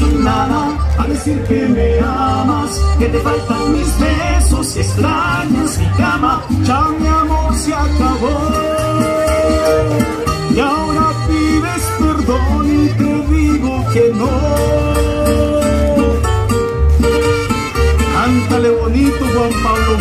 sin nada a decir que me amas, que te faltan mis besos y extrañas mi cama, ya mi amor se acabó. Y ahora pides perdón y te digo que no. Cántale bonito Juan Pablo